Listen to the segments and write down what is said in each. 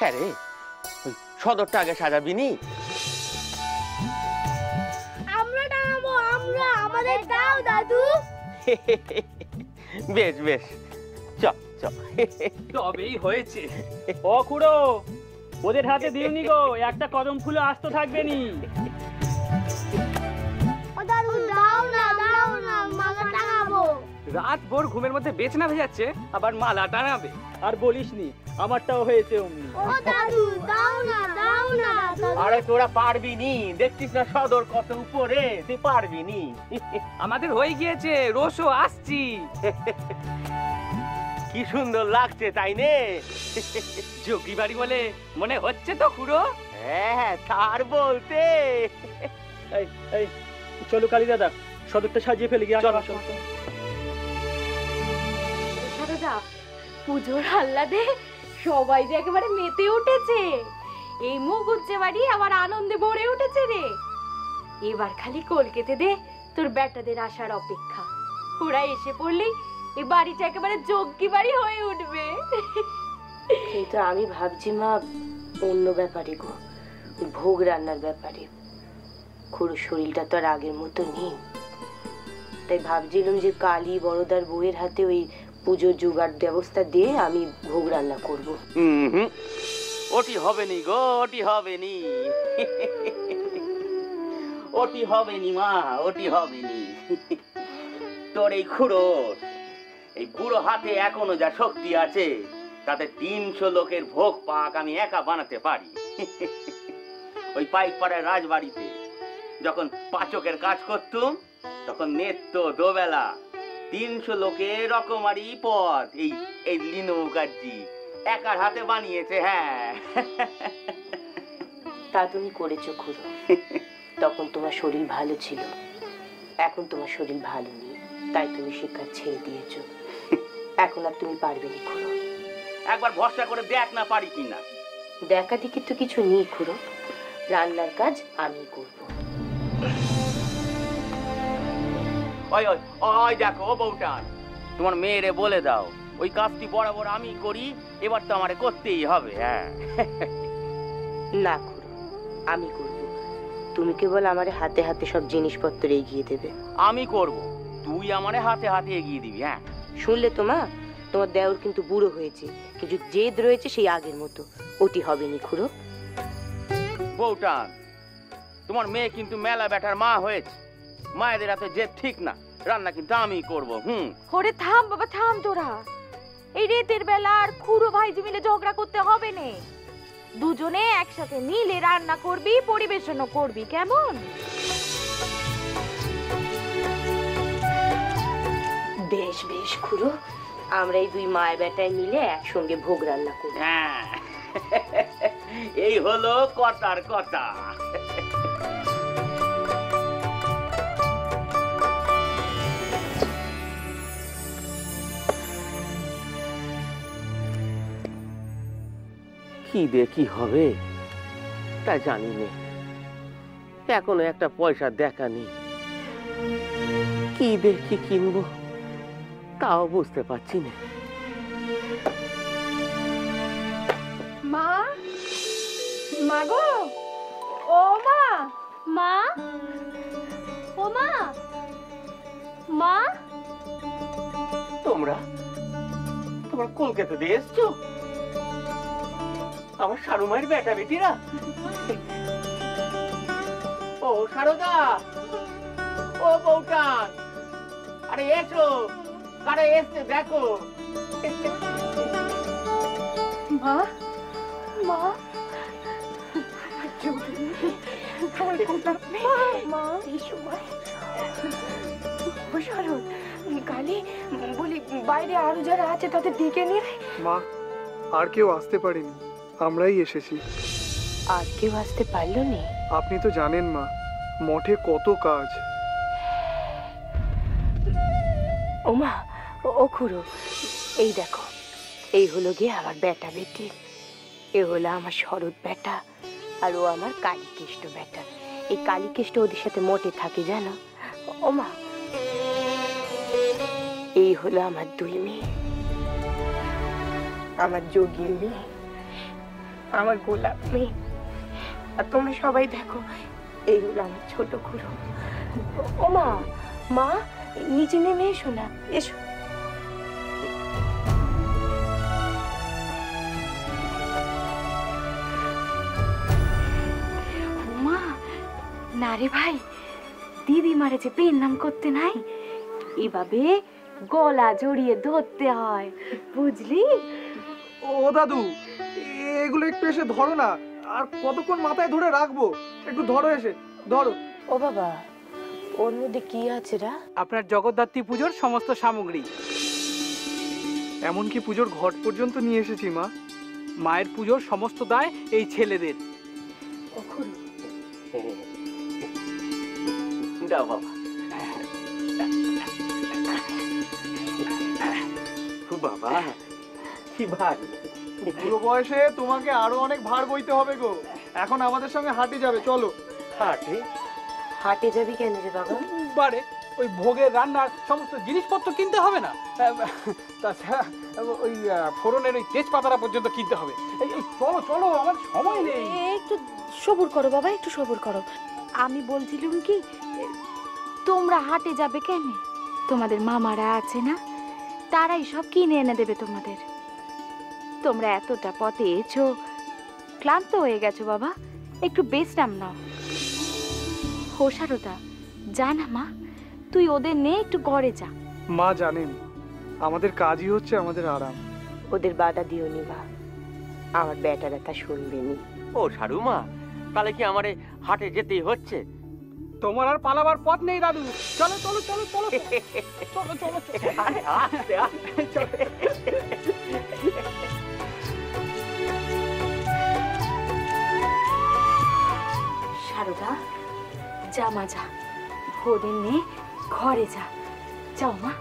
হ্যাঁ রে ওই সদরটা আগে সাজাবি নি। আমরা টাঙাবো আমরা আমাদের দাও দাদু। বেশ বেশ চ চ। তবেই হয়েছে। ও খুড়ো ওদের হাতে দিওনি গো একটা কদম ফুলে আস্ত থাকবে নি। ও দাদু দাও না দাও না মালা টাঙাবো। রাত ভোর ঘুমের মধ্যে বেচনা ভেজাচ্ছে আবার মালা টানাবে আর বলিস নি আমারটাও হয়েছে অমনি। ও দাদু দাও না দাও না আরে তোরা পারবি নি দেখছিস না সদর কত উপরে তুই পারবি নি। আমাদের হয়ে গিয়েছে রোশো আসছি। কি সুন্দর লাগছে তাই নে। যোগী বাড়ি বলে মনে হচ্ছে তো খুড়ো? হ্যাঁ তার বলতে। এই এই চলো কালী দাদা সদরটা সাজিয়ে ফেলে গিয়ে চল। সারদা পুজোর আহ্লাদে সবাই যে একেবারে মেতে উঠেছে। এই মুগুজ্জে বাড়ি আবার আনন্দে ভরে উঠেছে রে। এবার খালি কলকেতে দে, তোর বেটাদের আসার অপেক্ষা। ওরা এসে পড়লেই এই বাড়িটা একেবারে যজ্ঞি বাড়ি হয়ে উঠবে। কিন্তু আমি ভাবছি মা, অন্য ব্যাপারে গো, ভোগ রান্নার ব্যাপারে। খুড়ো শরীরটা তো আর আগের মতো নেই। তাই ভাবছিলাম যে কালী বড়দার বউয়ের হাতে ওই পুজোর জোগাড় ব্যবস্থা দিয়ে আমি ভোগ রান্না করব। ওটি হবে নি গো, ওটি হবে নি। ওটি হবে নি মা, ওটি হবে নি। তোর এই খুড়োর এই বুড়ো হাতে এখনও যা শক্তি আছে, তাতে তিনশো লোকের ভোগ পাক আমি একা বানাতে পারি। ওই পাইকপাড়ায় রাজবাড়িতে যখন পাচকের কাজ করতুম, তখন নেত্য দোবেলা তিনশো লোকের রকমারি পদ এই এই লিনু মুখার্জি একার হাতে বানিয়েছে হ্যাঁ। তা তুমি করেছ খুড়ো তখন তোমার শরীর ভালো ছিল। এখন তোমার শরীর ভালো নেই তাই তুমি শিক্ষা ছেড়ে দিয়েছ। এখন আর তুমি পারবে না খুড়ো। একবার ভরসা করে দেখ না পারি কিনা দেখা দেখি তো কিছু নেই খুড়ো। রান্নার কাজ আমি করব। ওই ওই ওই দেখো ও বউটান তোমার মেয়েরে বলে দাও ওই কাজটি বরাবর আমি করি এবার তো আমারে করতেই হবে হ্যাঁ। না খুড়ো আমি করব। তুমি কেবল আমার হাতে হাতে সব জিনিসপত্র এগিয়ে দেবে। আমি করব তুই আমারে হাতে হাতে এগিয়ে দিবি হ্যাঁ। শুনলে তো মা? তোমার দেওর কিন্তু বুড়ো হয়েছে কিছু জেদ রয়েছে সেই আগের মতো। ওটি হবে নি খুড়ো। বউটান তোমার মেয়ে কিন্তু মেলা ব্যাটার মা হয়েছে। মায়েদের হাতে যে ঠিক না রান্না কিন্তু আমি করব হুম। ওরে থাম বাবা থাম তোরা। এই রেতের বেলা আর খুড়ো ভাইজি মিলে ঝগড়া করতে হবে নে। দুজনে একসাথে মিলে রান্না করবি পরিবেশনও করবি কেমন? বেশ বেশ খুড়ো। আমরা এই দুই মায়ের বেটায় মিলে একসঙ্গে ভোগ রান্না করব। হ্যাঁ। এই হলো কথার কথা। কি দে কি হবে? তা জানি নে এখনও একটা পয়সা দেখা নেই। কি দে কি কিনবো? তাও বুঝতে পারছি না। মা? মা গো? ও মা? মা? ও মা? মা? তোমরা? তোমরা কলকাতা দিয়ে এসছো? আমার সারু মায়ের বেটা বেটিরা? ও সারদা! ও বউটান আরে এসো! কারে এসছে দেখো! মা মা! মা এই সময় ও শরৎ কালি বলি বাইরে আরও যারা আছে তাদের ডেকে নিয়ে। মা আর কেউ আসতে পারেনি। আমরাই এসেছি। আর কেউ আসতে পারল নি? আপনি তো জানেন মা মঠে কত কাজ। ওমা ও খুড়ো এই দেখো এই হলো গিয়ে আমার বেটা বেটি। এ হলো আমার শরৎ বেটা আর ও আমার কালীকেষ্ট বেটা এই কালীকেষ্ট ওদের সাথে মোটে থাকে জানো? ওমা এই হলো আমার দুই মেয়ে আমার যোগী মেয়ে। আমার গোলাপ মেয়ে আর তোমরা সবাই দেখো এই হলো আমার ছোট খুড়ো। ও মা মা নিচে নেমে এসো না এসো। মা না রে ভাই দিদি মারে যে পেন নাম করতে নাই এভাবে গলা জড়িয়ে ধরতে হয় বুঝলি? ও দাদু এগুলো একটু এসে ধরো না। আর কতক্ষণ মাথায় ধরে রাখব? একটু ধরো এসে ধরো। ও বাবা ওর মধ্যে কি আছে রা? আপনার জগদ্ধাত্রী পুজোর সমস্ত সামগ্রী। এমনকি পুজোর ঘট পর্যন্ত নিয়ে এসেছি মা। মায়ের পুজোর সমস্ত দায় এই ছেলেদের। দাও বাবা। বাবা কি ভারী বুড়ো বয়সে তোমাকে আরও অনেক ভার বইতে হবে গো। এখন আমাদের সঙ্গে হাঁটে যাবে চলো। হাটে? হাটে যাবি কেন রে বাবা? বারে ওই ভোগের রান্নার সমস্ত জিনিসপত্র কিনতে হবে না? তাছাড়া ওই ফোড়নের ওই তেজপাতাটা পর্যন্ত কিনতে হবে। এই এই, চলো চলো আমার সময় নেই। একটু সবুর করো বাবা একটু সবুর করো। আমি বলছিলাম কি তোমরা হাটে যাবে কেন? তোমাদের মামারা আছে না? তারাই সব কিনে এনে দেবে তোমাদের। তোমরা এতটা পথে এছো ক্লান্ত হয়ে গেছো বাবা। একটু বিশ্রাম নাও। হোসারদা জানা মা তুই ওদের নে একটু ঘরে যা। মা জানেন আমাদের কাজই হচ্ছে আমাদের আরাম। ওদের বাধা দিও নি বা আমার বেটারা তা শুনবে নি। ও সারুমা তাহলে কি আমারে হাটে যেতেই হচ্ছে? তোমার আর পালাবার পথ নেই দাদু। চলো চলো চলো চলো চলো। চলো চলো সারদা যা মা যা। ওদের নে ঘরে যা। যাও মা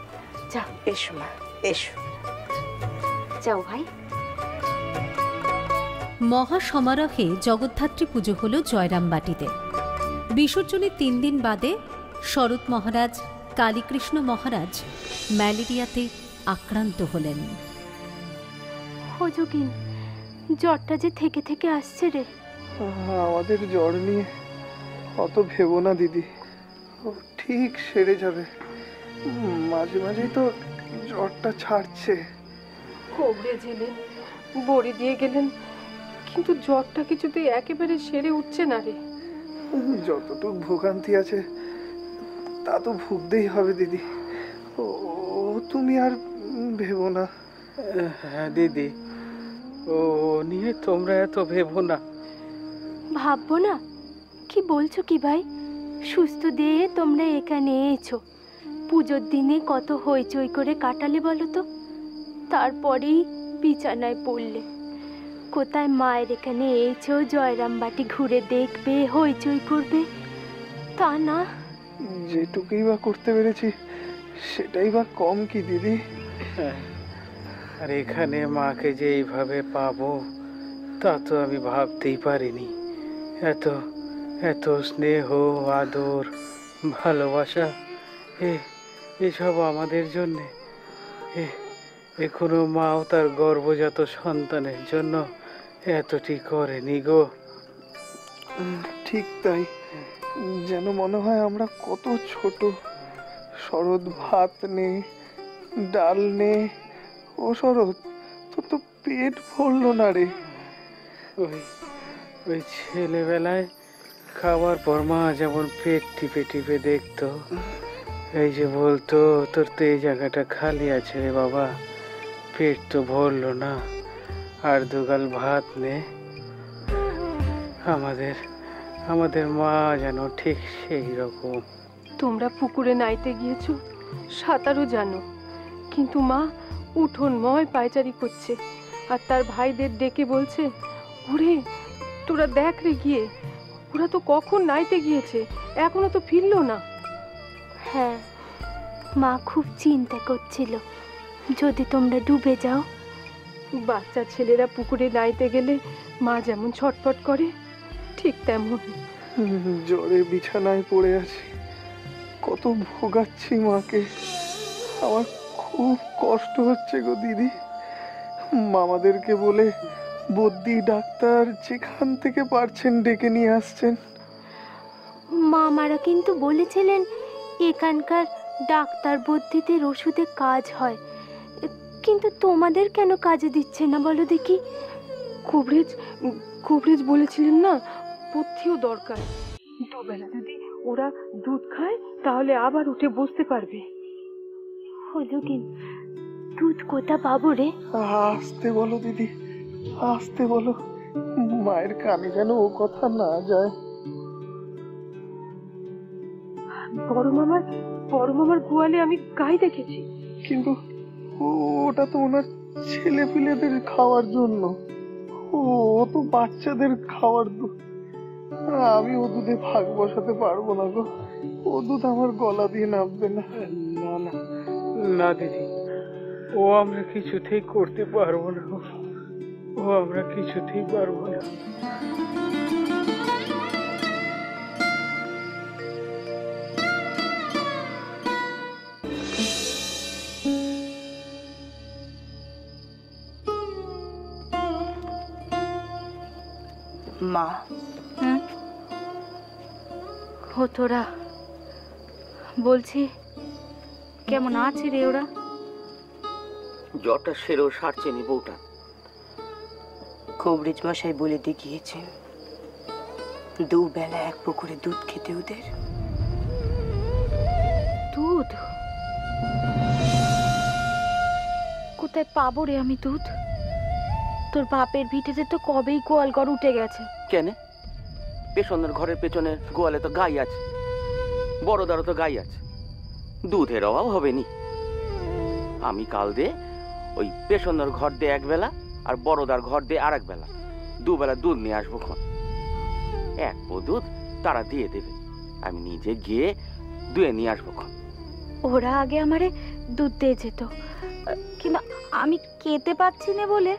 যাও। এসো মা এসো। যাও ভাই। মহাসমারোহে জগদ্ধাত্রী পুজো হল জয়রামবাটিতে। বিসর্জনের তিন দিন বাদে শরৎ মহারাজ কালীকৃষ্ণ মহারাজ ম্যালেরিয়াতে আক্রান্ত হলেন। হজুকিন জ্বরটা যে থেকে থেকে আসছে রে। আমাদের জ্বর নিয়ে অত ভেবো না দিদি। ও ঠিক সেরে যাবে। মাঝে মাঝেই তো জ্বরটা ছাড়ছে। কোবড়ে জেলেন বড়ি দিয়ে গেলেন কিন্তু জ্বরটা কিছুতেই একেবারে সেরে উঠছে না রে। যতটুক ভোগান্তি আছে তা তো ভুগতেই হবে দিদি। ও ও, তুমি আর ভেবো না। হ্যাঁ দিদি। ও নিয়ে তোমরা এত ভেবো না। ভাববো না? কি বলছো কি ভাই? সুস্থ দিয়ে তোমরা এখানে এসো। পুজোর দিনে কত হইচই করে কাটালে বলো তো? তারপরেই বিছানায় পড়লে। কোথায় মায়ের এখানে এসো জয়রাম বাটি ঘুরে দেখবে হইচই করবে? তা না। যেটুকুই বা করতে পেরেছি সেটাই বা কম কি দিদি? আর এখানে মাকে যে এইভাবে পাবো তা তো আমি ভাবতেই পারিনি। এত এত স্নেহ আদর ভালোবাসা এ এসব আমাদের জন্যে। এ কোনো মাও তার গর্ভজাত সন্তানের জন্য এতটি করেনি গো। ঠিক তাই। যেন মনে হয় আমরা কত ছোট। শরৎ ভাত নে ডাল নে। ও শরৎ তোর তো পেট ভরলো না রে। ওই ওই ছেলেবেলায় খাওয়ার পর মা যেমন পেট টিপে টিপে দেখতো, এই যে বলতো, তোর তো এই জায়গাটা খালি আছে রে বাবা, পেট তো ভরলো না, আর দুগাল ভাত নে। আমাদের আমাদের মা যেন ঠিক সেই রকম। তোমরা পুকুরে নাইতে গিয়েছো, সাঁতারও জানো, কিন্তু মা উঠোন ময় পায়চারি করছে, আর তার ভাইদের ডেকে বলছে, ওরে, তোরা দেখ রে গিয়ে ওরা তো কখন নাইতে গিয়েছে? এখনও তো ফিরল না। হ্যাঁ মা খুব চিন্তা করছিল। যদি তোমরা ডুবে যাও। বাচ্চা ছেলেরা পুকুরে নাইতে গেলে মা যেমন ছটফট করে ঠিক তেমন। জ্বরে বিছানায় পড়ে আছি। কত ভোগাচ্ছি মাকে। আমার খুব কষ্ট হচ্ছে গো দিদি। মামাদেরকে বলে বদ্যি ডাক্তার যেখান থেকে পারছেন ডেকে নিয়ে আসছেন। মামারা কিন্তু বলেছিলেন এখানকার ডাক্তার বুদ্ধিদের ওষুধে কাজ হয়। কিন্তু তোমাদের কেন কাজে দিচ্ছে না বলো দেখি? কুবরেজ কুবরেজ বলেছিলেন না পথ্যও দরকার। দুবেলা যদি ওরা দুধ খায় তাহলে আবার উঠে বসতে পারবে। হলো কিন দুধ কোথা পাবো রে? আসতে বলো দিদি। আসতে বলো। মায়ের কানে যেন ও কথা না যায়। বড় মামার বড় মামার গোয়ালে আমি গাই দেখেছি। কিন্তু ওটা তো ওনার ছেলে পিলেদের খাওয়ার জন্য। ও ও তো বাচ্চাদের খাওয়ার দুধ আমি ও দুধে ভাগ বসাতে পারব না গো। ও দুধ আমার গলা দিয়ে নামবে না। না না না দিদি। ও আমরা কিছুতেই করতে পারব না। ও আমরা কিছুতেই পারব না। মা। ও তোরা। বলছি কেমন আছে রে ওরা? জ্বরটা সেরেও সারছে নি বউটা। কবরেজ মশাই বলে দিয়ে গিয়েছেন দুবেলা এক পুকুরে দুধ খেতে ওদের। দুধ? কোথায় পাবো রে আমি দুধ? তোর বাপের ভিটেতে তো কবেই গোয়াল ঘর উঠে গেছে। কেন? পেছনের ঘরের পেছনে গোয়ালে তো গাই আছে। বড়দারও তো গাই আছে। দুধের অভাব হবে নি আমি কাল দে ওই পেছনের ঘর দিয়ে এক বেলা আর বড়দার ঘর দিয়ে আর এক বেলা। দুবেলা দুধ নিয়ে আসব খন। এক পো দুধ তারা দিয়ে দেবে। আমি নিজে গিয়ে দুয়ে নিয়ে আসব খন। ওরা আগে আমারে দুধ দিয়ে যেত। কিন্তু আমি খেতে পাচ্ছি না বলে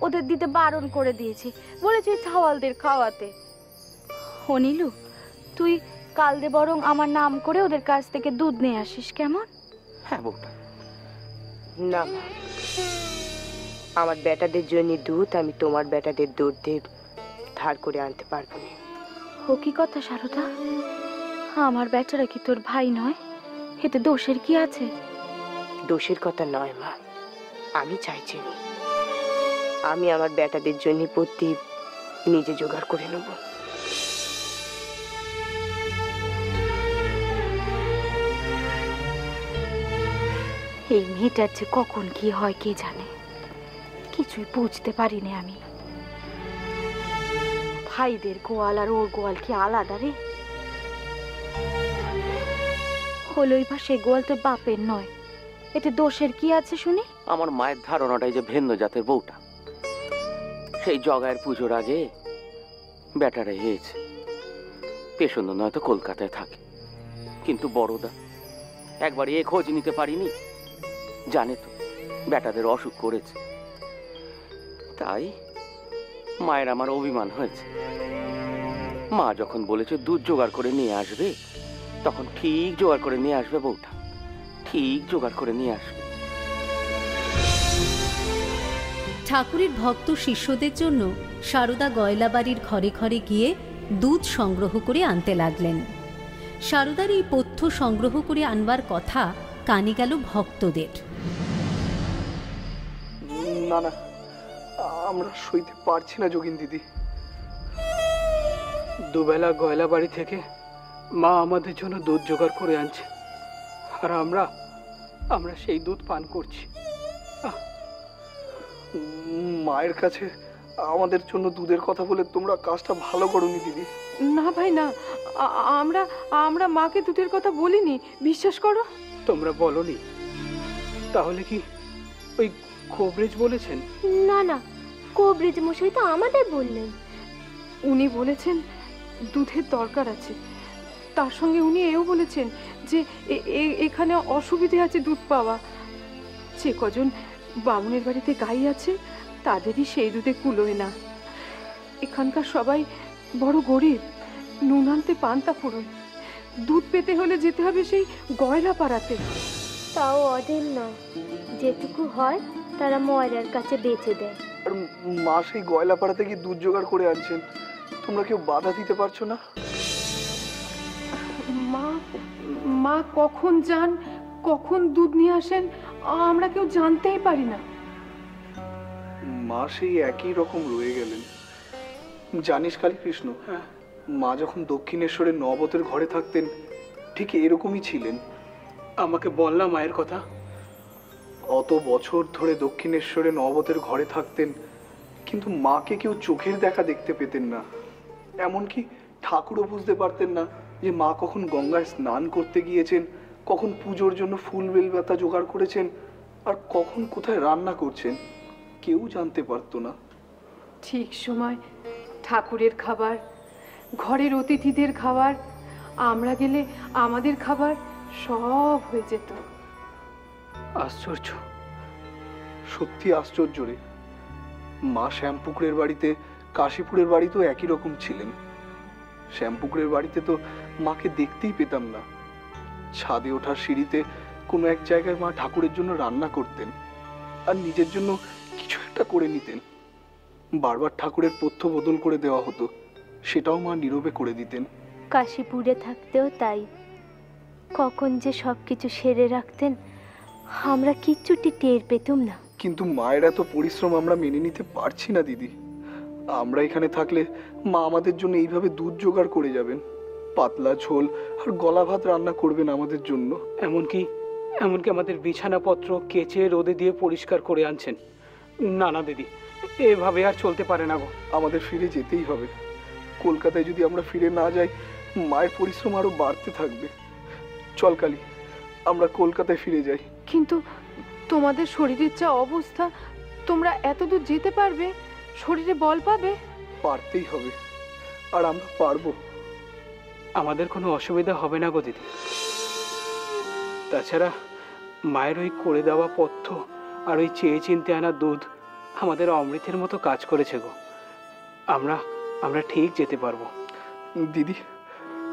ওদের দিতে বারণ করে দিয়েছি। বলেছি ছাওয়ালদের খাওয়াতে। ও নীলু তুই কাল দে বরং আমার নাম করে ওদের কাছ থেকে দুধ নিয়ে আসিস কেমন? হ্যাঁ বউটা। না। আমার বেটাদের জন্য দুধ আমি তোমার বেটাদের দুধ দিয়ে ধার করে আনতে পারব না। ও কি কথা সারদা? আমার বেচারা কি তোর ভাই নয়? এতে দোষের কি আছে? দোষের কথা নয় মা। আমি চাইছি আমি আমার বেটাদের জন্য প্রতি নিজে জোগাড় করে নেব। এই মেয়েটার যে কখন কি হয় কে জানে? কিছুই বুঝতে পারিনি আমি। ভাইদের গোয়াল আর ওর গোয়াল কি আলাদা রে? হলোই বা সে গোয়াল তো বাপের নয়। এতে দোষের কি আছে শুনি? আমার মায়ের ধারণাটাই যে ভিন্ন জাতের বউটা। সেই জগায়ের পুজোর আগে ব্যাটারে হয়েছে পেছন নয়তো কলকাতায় থাকে। কিন্তু বড়দা, একবার এ খোঁজ নিতে পারিনি? জানে তো, ব্যাটাদের অসুখ করেছে। তাই মায়ের আমার অভিমান হয়েছে। মা যখন বলেছে দুধ জোগাড় করে নিয়ে আসবে তখন ঠিক জোগাড় করে নিয়ে আসবে বউটা। ঠিক জোগাড় করে নিয়ে আসবে। ঠাকুরের ভক্ত শিষ্যদের জন্য সারদা গয়লাবাড়ির ঘরে ঘরে গিয়ে দুধ সংগ্রহ করে আনতে লাগলেন। সারদার এই পথ্য সংগ্রহ করে আনবার কথা কানে গেল ভক্তদের। না না আমরা সইতে পারছি না যোগিন দিদি। দুবেলা গয়লা বাড়ি থেকে মা আমাদের জন্য দুধ জোগাড় করে আনছে। আর আমরা আমরা সেই দুধ পান করছি। মায়ের কাছে আমাদের জন্য দুধের কথা বলে তোমরা কাজটা ভালো করোনি দিদি। না ভাই না। আমরা আমরা মাকে দুধের কথা বলিনি বিশ্বাস করো। তোমরা বলনি। তাহলে কি ওই খোবরেজ বলেছেন? না না। কোবরেজ মশাই তো আমাদের বললেন। উনি বলেছেন দুধের দরকার আছে। তার সঙ্গে উনি এও বলেছেন যে এখানে অসুবিধে আছে দুধ পাওয়া। যে কজন বামুনের বাড়িতে গাই আছে তাদেরই সেই দুধে কুলোয় না। এখানকার সবাই বড় গরিব নুন আনতে পান্তা ফুরোয়। দুধ পেতে হলে যেতে হবে সেই গয়লা পাড়াতে তাও অদের নয় যেটুকু হয় তারা ময়রার কাছে বেচে দেয়। আর মা সেই গয়লাপাড়া থেকে দুধ জোগাড় করে আনছেন। তোমরা কেউ বাধা দিতে পারছ না? মা মা কখন যান কখন দুধ নিয়ে আসেন আমরা কেউ জানতেই পারি না। মা সেই একই রকম রয়ে গেলেন। জানিস কালী কৃষ্ণ মা যখন দক্ষিণেশ্বরে নবতের ঘরে থাকতেন ঠিক এরকমই ছিলেন। আমাকে বললাম মায়ের কথা। অত বছর ধরে দক্ষিণেশ্বরে নবতের ঘরে থাকতেন, কিন্তু মাকে কেউ চোখের দেখা দেখতে পেতেন না। এমনকি ঠাকুরও বুঝতে পারতেন না যে মা কখন গঙ্গায় স্নান করতে গিয়েছেন, কখন পুজোর জন্য ফুল বেলপাতা জোগাড় করেছেন, আর কখন কোথায় রান্না করছেন, কেউ জানতে পারতো না। ঠিক সময় ঠাকুরের খাবার, ঘরের অতিথিদের খাবার, আমরা গেলে আমাদের খাবার সব হয়ে যেত। আশ্চর্য। সত্যি আশ্চর্য রে। মা শ্যামপুকুরের বাড়িতে কাশীপুরের বাড়িতেও একই রকম ছিলেন। শ্যামপুকুরের বাড়িতে তো মাকে দেখতেই পেতাম না। ছাদে ওঠার সিঁড়িতে কোনো এক জায়গায় মা ঠাকুরের জন্য রান্না করতেন আর নিজের জন্য কিছু একটা করে নিতেন। বারবার ঠাকুরের পথ্য বদল করে দেওয়া হতো সেটাও মা নীরবে করে দিতেন। কাশীপুরে থাকতেও তাই। কখন যে সব কিছু সেরে রাখতেন আমরা কিচ্ছুটি টের পেতুম না। কিন্তু মায়ের এত পরিশ্রম আমরা মেনে নিতে পারছি না দিদি। আমরা এখানে থাকলে মা আমাদের জন্য এইভাবে দুধ জোগাড় করে যাবেন। পাতলা ঝোল আর গলা ভাত রান্না করবেন আমাদের জন্য। এমনকি এমনকি আমাদের বিছানাপত্র কেচে রোদে দিয়ে পরিষ্কার করে আনছেন। না না দিদি এভাবে আর চলতে পারে না গো। আমাদের ফিরে যেতেই হবে। কলকাতায় যদি আমরা ফিরে না যাই মায়ের পরিশ্রম আরও বাড়তে থাকবে। চল কালী। আমরা কলকাতায় ফিরে যাই। কিন্তু তোমাদের শরীরের যা অবস্থা তোমরা এত দূর যেতে পারবে? শরীরে বল পাবে? পারতেই হবে। আর আমরা পারব। আমাদের কোনো অসুবিধা হবে না গো দিদি। তাছাড়া মায়ের ওই করে দেওয়া পথ্য আর ওই চেয়ে চিনতে আনা দুধ আমাদের অমৃতের মতো কাজ করেছে গো। আমরা আমরা ঠিক যেতে পারব। দিদি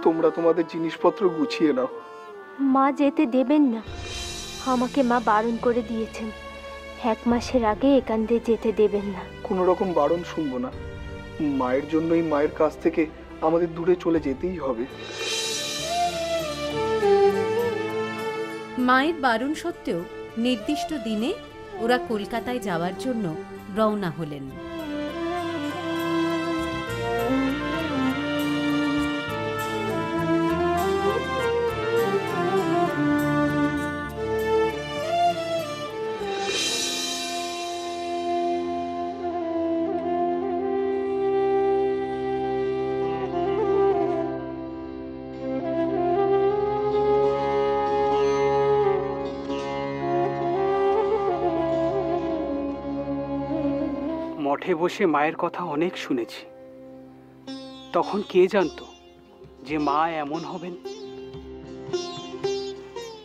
তোমরা তোমাদের জিনিসপত্র গুছিয়ে নাও। মা যেতে দেবেন না। আমাকে মা বারণ করে দিয়েছেন। এক মাসের আগে এখান দিয়ে যেতে দেবেন না। কোনো রকম বারণ শুনব না। মায়ের জন্যই মায়ের কাছ থেকে আমাদের দূরে চলে যেতেই হবে। মায়ের বারণ সত্ত্বেও নির্দিষ্ট দিনে ওরা কলকাতায় যাওয়ার জন্য রওনা হলেন। মঠে বসে মায়ের কথা অনেক শুনেছি। তখন কে জানতো যে মা এমন হবেন?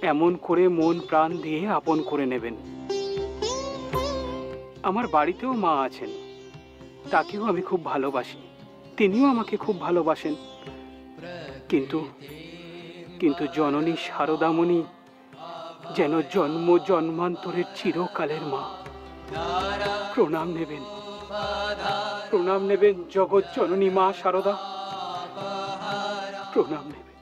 এমন করে মন প্রাণ দিয়ে আপন করে নেবেন। আমার বাড়িতেও মা আছেন। তাকেও আমি খুব ভালোবাসি। তিনিও আমাকে খুব ভালোবাসেন। কিন্তু কিন্তু জননী শারদামণি যেন জন্ম জন্মান্তরের চিরকালের মা। প্রণাম নেবেন। প্রণাম নেবেন জগৎ জননী মা শারদা প্রণাম নেবেন।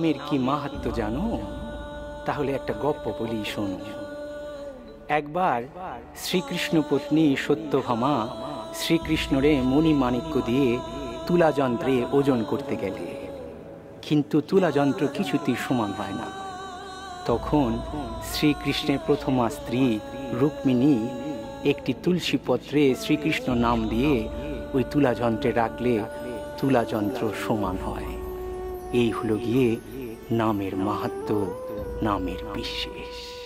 নামের কি মাহাত্ম জানো? তাহলে একটা গপ্প বলি, শোনো। একবার শ্রীকৃষ্ণ পত্নী সত্যভামা শ্রীকৃষ্ণরে মণিমাণিক্য দিয়ে তুলা যন্ত্রে ওজন করতে গেলে। কিন্তু তুলা যন্ত্র কিছুতেই সমান হয় না। তখন শ্রীকৃষ্ণের প্রথমা স্ত্রী রুক্মিণী একটি তুলসী পত্রে শ্রীকৃষ্ণ নাম দিয়ে ওই তুলা যন্ত্রে রাখলে তুলা যন্ত্র সমান হয়। এই হলো গিয়ে নামের মাহাত্ম নামের বিশেষ।